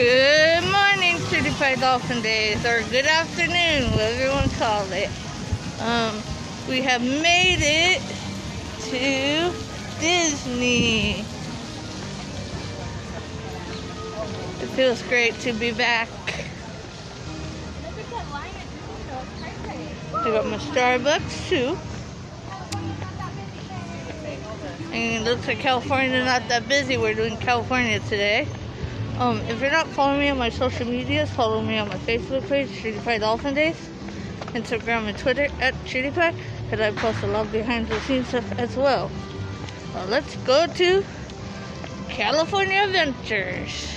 Good morning, Certified Dolphin Days, or good afternoon, whatever you want to call it. Um, we have made it to Disney. It feels great to be back. I got my Starbucks too. And it looks like California's not that busy. We're doing California today. Um, if you're not following me on my social medias, follow me on my Facebook page, Trudy Pie Dolphin Days, Instagram and Twitter at Trudy Pie, because I post a lot behind the scenes stuff as well. Now let's go to California Adventures.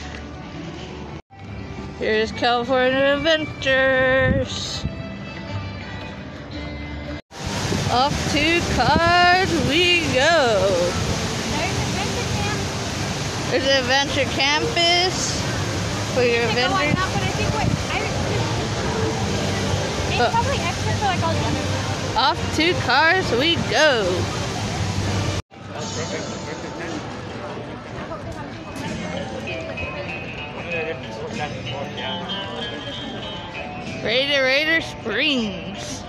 Here's California Adventures. Off to Cars we go. There's an adventure campus for your Yeah, no, I'm adventure. but I think what I it's Uh. probably extra for like all the other Off to Cars we go. Raider Raider Springs.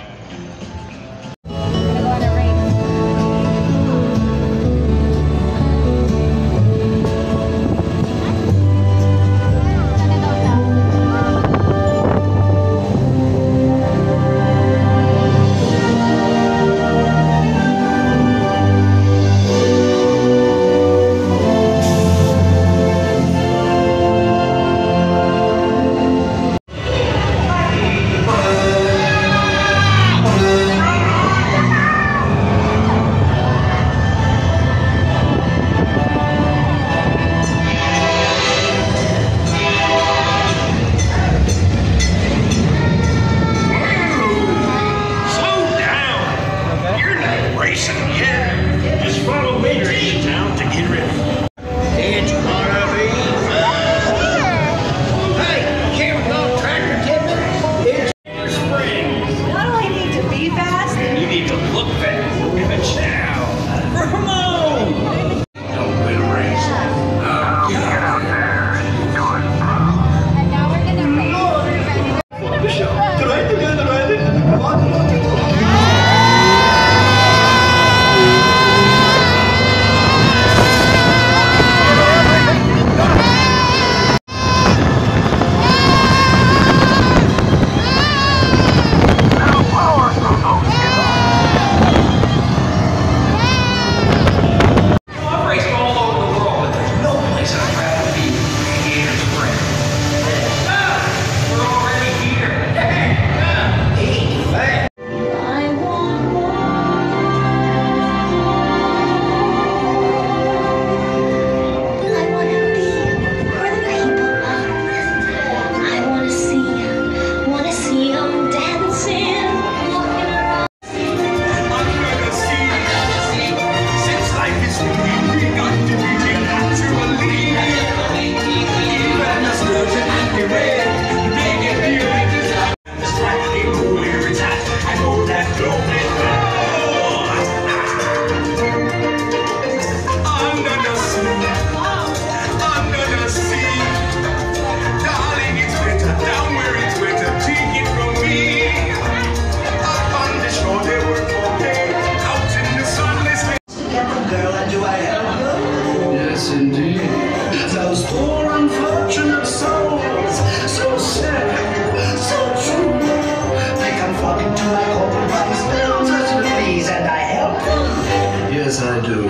Them. Yes, I do.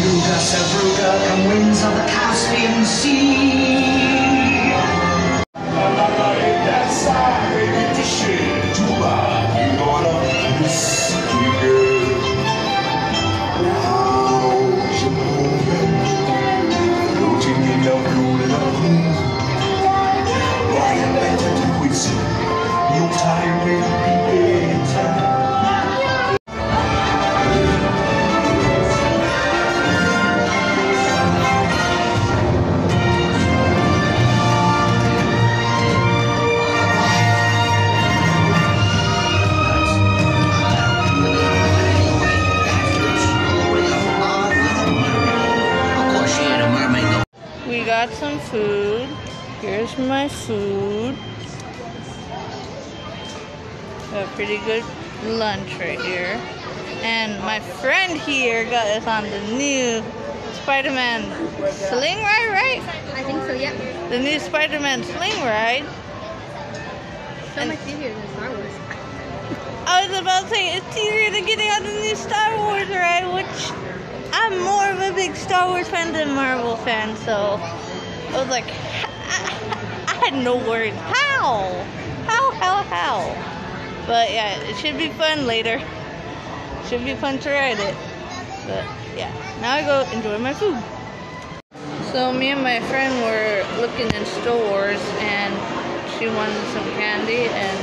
Beluga, Sevruga, come winds of the Caspian Sea. That side, baby, the shade, Tuba, you gonna miss you, girl. Food. Here's my food. A pretty good lunch right here. And my friend here got us on the new Spider-Man sling ride, right? I think so, yep. The new Spider-Man sling ride. So much easier than Star Wars. I was about to say it's easier than getting on the new Star Wars ride, which I'm more of a big Star Wars fan than Marvel fan, so I was like, I had no words. How? How? How? How? But yeah, it should be fun later. Should be fun to ride it. But yeah, now I go enjoy my food. So me and my friend were looking in stores and she wanted some candy and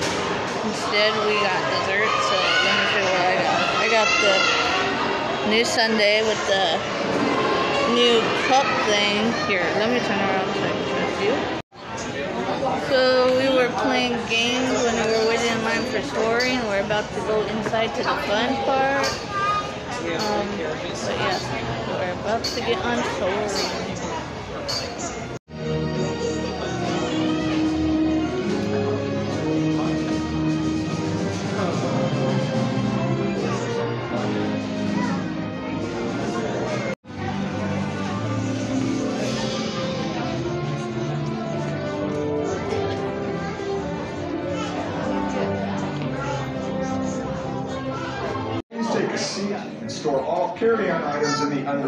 instead we got dessert. So let me show you what I got. I got the new sundae with the new cup thing. Here, let me turn around so I can show you. So we were playing games when we were waiting in line for story and we're about to go inside to the fun part. Um, but yeah, we're about to get on story.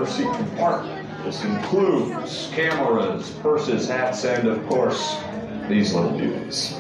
Under-seat compartment. This includes cameras, purses, hats, and of course, these little beauties.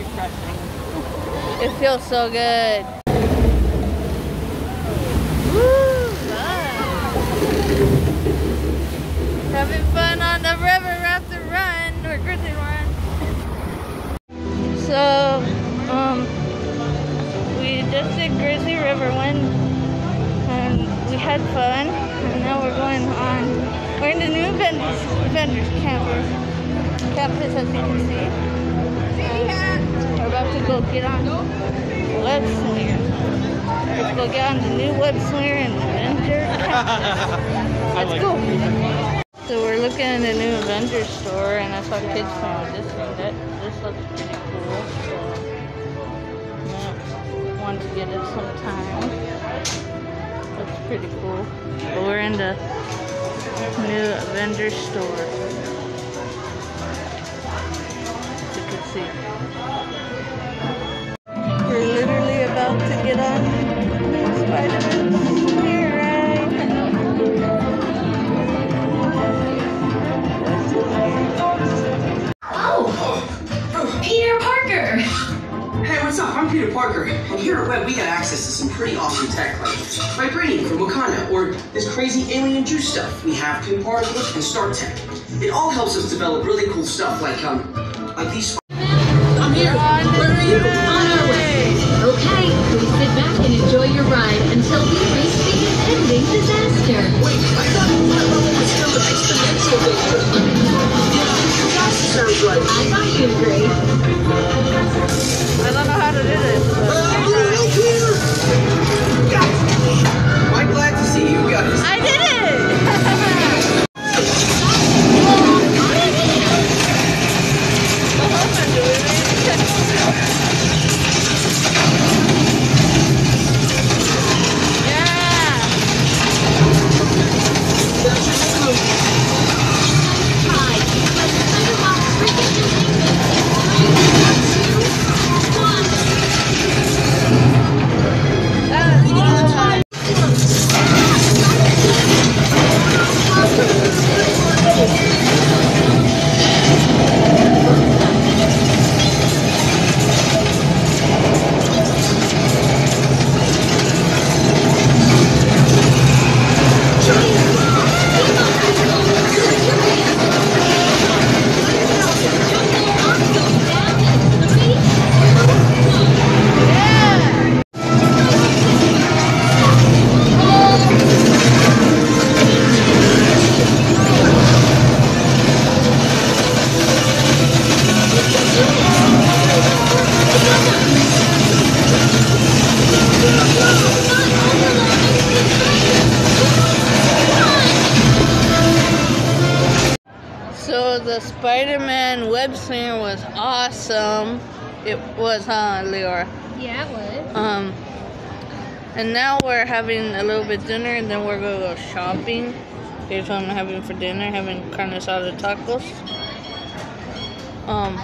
It feels so good. Woo, nice. Having fun on the river after run or grizzly run. So, um, we just did Grizzly River Run, and we had fun. And now we're going on. We're in the new vendors, vendors campus. Campus, as you can see. About to go get on web slinger. Let's go get on the new web slinger and Avenger. Let's go. So we're looking at the new Avenger store and I saw kids playing with this thing. That this looks pretty cool. So yeah, want to get it sometime. Looks pretty cool. But we're in the new Avenger store. As you can see. Hey, what's up? I'm Peter Parker, and here at Web we got access to some pretty awesome tech like Vibranium from Wakanda, or this crazy alien juice stuff. We have Pym Particles and Stark Tech. It all helps us develop really cool stuff like um, like these. I'm here. Where are you? That sounds. I thought you'd agree. I don't know how to do this. but- I'm glad to see you guys. I did So the Spider-Man web slinger was awesome. It was, huh, Leora? Yeah, it was. Um, and now we're having a little bit dinner, and then we're gonna go shopping. Here's what I'm having for dinner: having carne asada tacos. Um,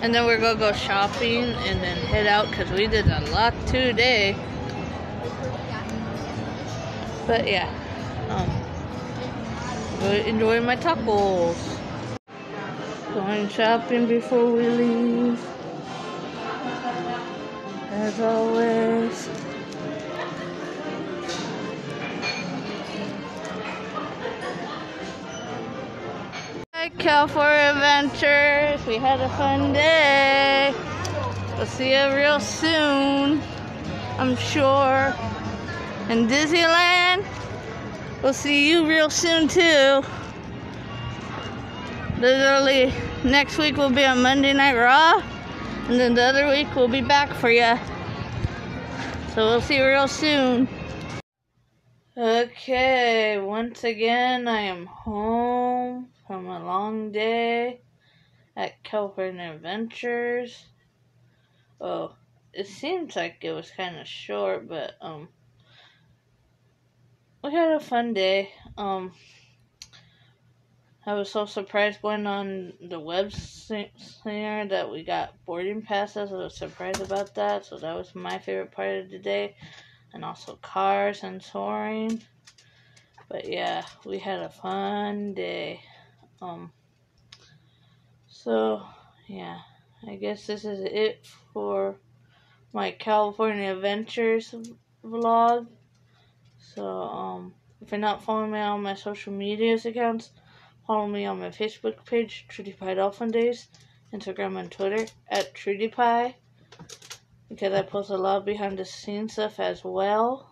and then we're gonna go shopping and then head out because we did a lot today. But yeah, um, enjoy my tacos. Going shopping before we leave. As always. California Adventures. We had a fun day. We'll see you real soon, I'm sure. In Disneyland, we'll see you real soon too. Literally, next week will be on Monday Night Raw, and then the other week we'll be back for you. So we'll see you real soon. Okay, once again, I am home from a long day at California Adventures. Oh, it seems like it was kind of short, but um, we had a fun day. Um, I was so surprised when on the web slinger that we got boarding passes. I was surprised about that, so that was my favorite part of the day and also cars and soaring. But yeah, we had a fun day. Um so yeah, I guess this is it for my California adventures vlog. So um if you're not following me on my social medias accounts, follow me on my Facebook page, Trudy Pie Dolphin Days, Instagram and Twitter at Trudy Pie because I post a lot behind the scenes stuff as well.